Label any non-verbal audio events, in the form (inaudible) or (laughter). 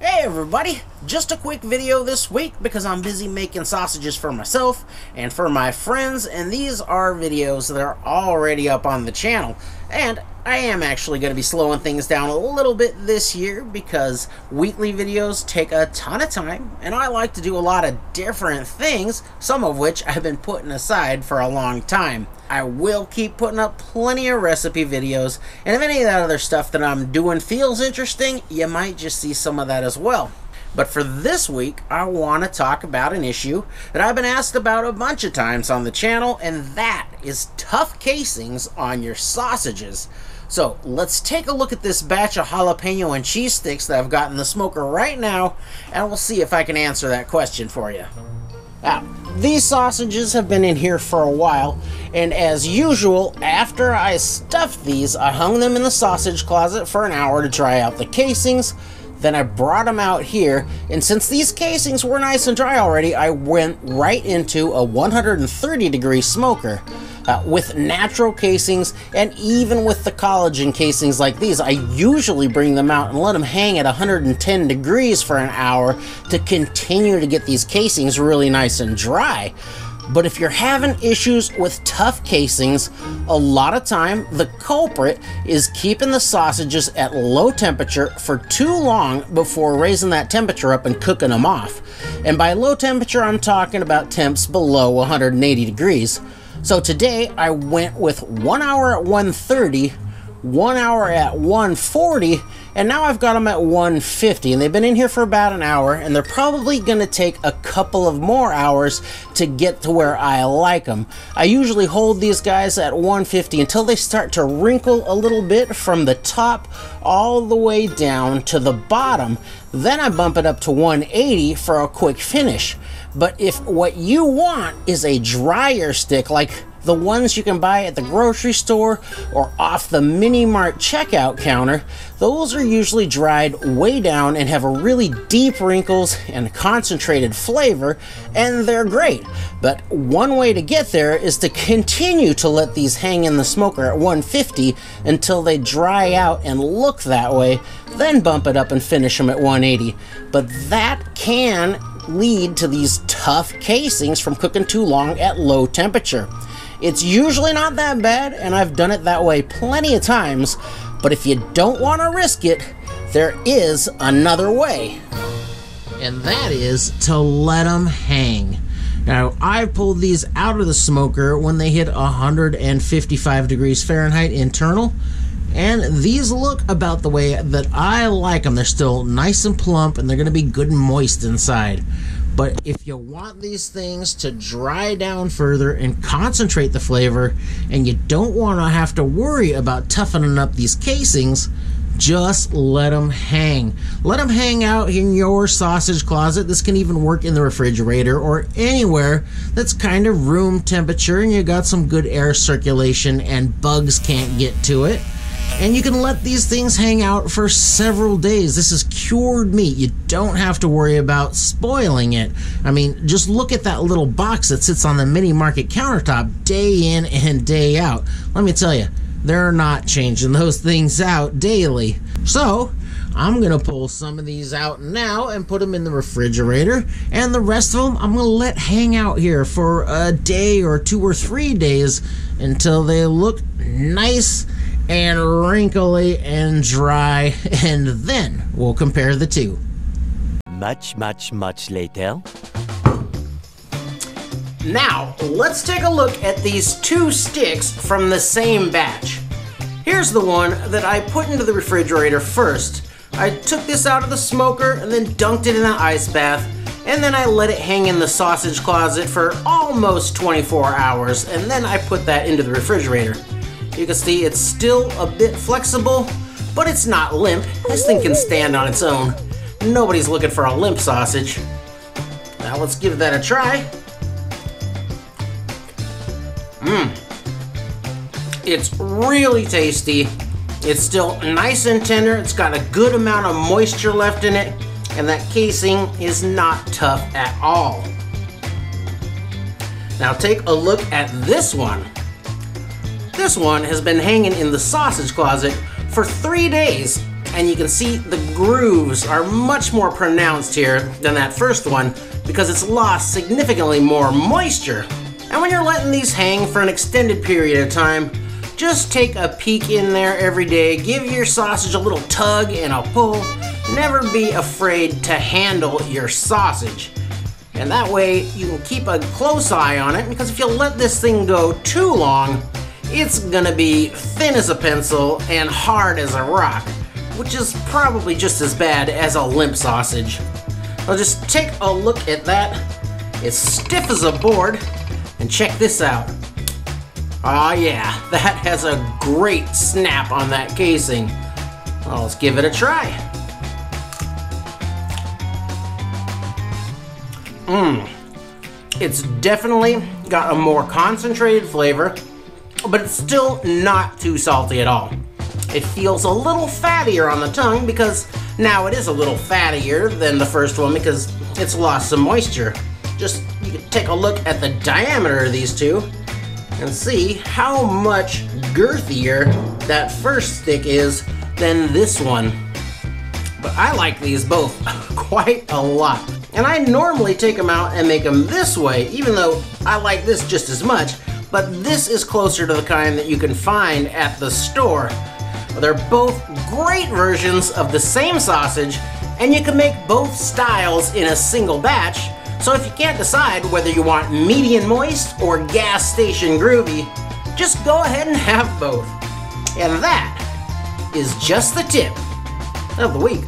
Hey everybody! Just a quick video this week because I'm busy making sausages for myself and for my friends and these are videos that are already up on the channel and I am actually going to be slowing things down a little bit this year because weekly videos take a ton of time and I like to do a lot of different things, some of which I've been putting aside for a long time. I will keep putting up plenty of recipe videos and if any of that other stuff that I'm doing feels interesting, you might just see some of that as well. But for this week, I want to talk about an issue that I've been asked about a bunch of times on the channel, and that is tough casings on your sausages. So let's take a look at this batch of jalapeno and cheese sticks that I've got in the smoker right now, and we'll see if I can answer that question for you. Now, these sausages have been in here for a while, and as usual, after I stuffed these, I hung them in the sausage closet for an hour to dry out the casings, then I brought them out here, and since these casings were nice and dry already, I went right into a 130 degree smoker. Uh, with natural casings and even with the collagen casings like these, I usually bring them out and let them hang at 110 degrees for an hour to continue to get these casings really nice and dry. But if you're having issues with tough casings, a lot of time the culprit is keeping the sausages at low temperature for too long before raising that temperature up and cooking them off. And by low temperature, I'm talking about temps below 180 degrees. So today I went with one hour at 130 one hour at 140 and now I've got them at 150 and they've been in here for about an hour and they're probably going to take a couple of more hours to get to where I like them. I usually hold these guys at 150 until they start to wrinkle a little bit from the top all the way down to the bottom. Then I bump it up to 180 for a quick finish. But if what you want is a drier stick like the ones you can buy at the grocery store or off the mini mart checkout counter, those are usually dried way down and have a really deep wrinkles and concentrated flavor, and they're great. But one way to get there is to continue to let these hang in the smoker at 150 until they dry out and look that way, then bump it up and finish them at 180. But that can lead to these tough casings from cooking too long at low temperature. It's usually not that bad, and I've done it that way plenty of times, but if you don't want to risk it, there is another way. And that is to let them hang. Now, I pulled these out of the smoker when they hit 155 degrees Fahrenheit internal, and these look about the way that I like them. They're still nice and plump, and they're going to be good and moist inside. But if you want these things to dry down further and concentrate the flavor, and you don't want to have to worry about toughening up these casings, just let them hang. Let them hang out in your sausage closet. This can even work in the refrigerator or anywhere that's kind of room temperature and you got some good air circulation and bugs can't get to it and you can let these things hang out for several days. This is cured meat. You don't have to worry about spoiling it. I mean, just look at that little box that sits on the mini market countertop day in and day out. Let me tell you, they're not changing those things out daily. So, I'm going to pull some of these out now and put them in the refrigerator. And the rest of them I'm going to let hang out here for a day or two or three days until they look nice and wrinkly and dry, (laughs) and then we'll compare the two. Much, much, much later. Now, let's take a look at these two sticks from the same batch. Here's the one that I put into the refrigerator first. I took this out of the smoker and then dunked it in the ice bath, and then I let it hang in the sausage closet for almost 24 hours, and then I put that into the refrigerator. You can see it's still a bit flexible, but it's not limp. This thing can stand on its own. Nobody's looking for a limp sausage. Now let's give that a try. Mmm. It's really tasty. It's still nice and tender. It's got a good amount of moisture left in it. And that casing is not tough at all. Now take a look at this one. This one has been hanging in the sausage closet for three days and you can see the grooves are much more pronounced here than that first one because it's lost significantly more moisture. And when you're letting these hang for an extended period of time, just take a peek in there every day, give your sausage a little tug and a pull. Never be afraid to handle your sausage. And that way you can keep a close eye on it because if you let this thing go too long, it's gonna be thin as a pencil and hard as a rock, which is probably just as bad as a limp sausage. So just take a look at that. It's stiff as a board, and check this out. Ah, yeah, (laughs) that has a great snap on that casing. Well, let's give it a try. Mmm. It's definitely got a more concentrated flavor, but it's still not too salty at all. It feels a little fattier on the tongue because now it is a little fattier than the first one because it's lost some moisture. Just you can take a look at the diameter of these two and see how much girthier that first stick is than this one. But I like these both (laughs) quite a lot. And I normally take them out and make them this way, even though I like this just as much, but this is closer to the kind that you can find at the store. They're both great versions of the same sausage, and you can make both styles in a single batch, so if you can't decide whether you want medium moist or gas station groovy, just go ahead and have both. And that is just the tip of the week.